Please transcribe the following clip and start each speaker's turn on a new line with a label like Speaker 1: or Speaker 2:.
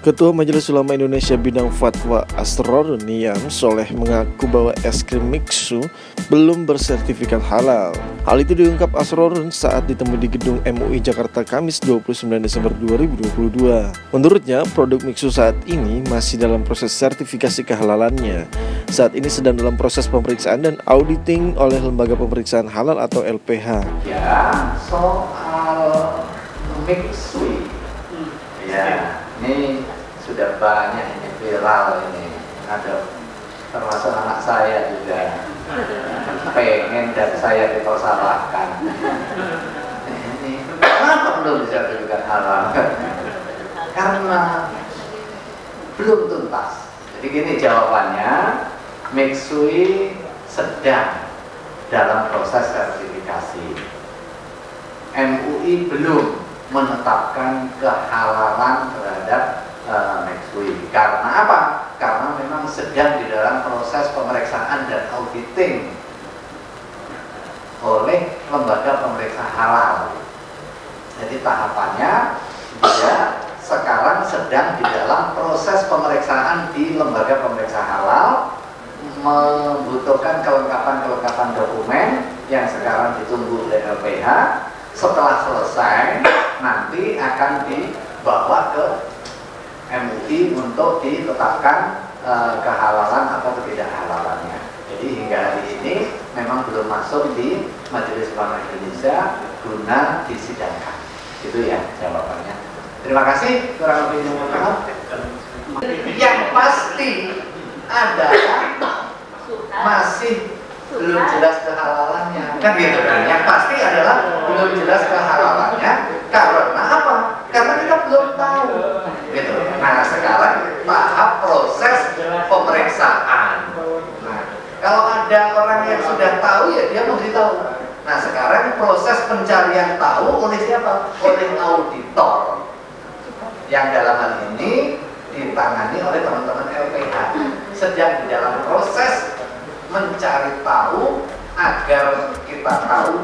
Speaker 1: Ketua Majelis Ulama Indonesia bidang fatwa Asror Niam Soleh mengaku bahwa es krim Mixu belum bersertifikat halal. Hal itu diungkap Asrorun saat ditemui di gedung MUI Jakarta Kamis 29 Desember 2022. Menurutnya, produk Mixu saat ini masih dalam proses sertifikasi kehalalannya. Saat ini sedang dalam proses pemeriksaan dan auditing oleh Lembaga Pemeriksaan Halal atau LPH.
Speaker 2: Ya, soal Mixu. Ya, ini sudah banyak ini viral ini. Ada termasuk anak saya juga. Pengen dan saya dipersalahkan. Ini kenapa belum disertifikat halal karena belum tuntas. Jadi gini jawabannya Mixui sedang dalam proses sertifikasi MUI belum menetapkan kehalalan terhadap uh, next week. Karena apa? Karena memang sedang di dalam proses pemeriksaan dan auditing oleh lembaga pemeriksa halal. Jadi tahapannya dia sekarang sedang di dalam proses pemeriksaan di lembaga pemeriksa halal membutuhkan kelengkapan-kelengkapan dokumen yang sekarang ditunggu oleh LPH setelah selesai nanti akan dibawa ke MUI untuk ditetapkan e, kehalalan atau ketidakhalalannya. Jadi hingga hari ini memang belum masuk di Majelis Ulama Indonesia guna disidangkan. Itu ya jawabannya. Terima kasih. Kurang lebih mohon maaf. Yang pasti adalah masih belum jelas kehalalannya kan gitu kan yang pasti adalah belum jelas kehalalannya karena apa karena kita belum tahu gitu nah sekarang tahap proses pemeriksaan. Nah kalau ada orang yang sudah tahu ya dia memberitahu. Nah sekarang proses pencarian tahu oleh siapa? Oleh auditor. Yang dalam hal ini ditangani oleh teman-teman LPH sedang di dalam proses mencari tahu agar kita tahu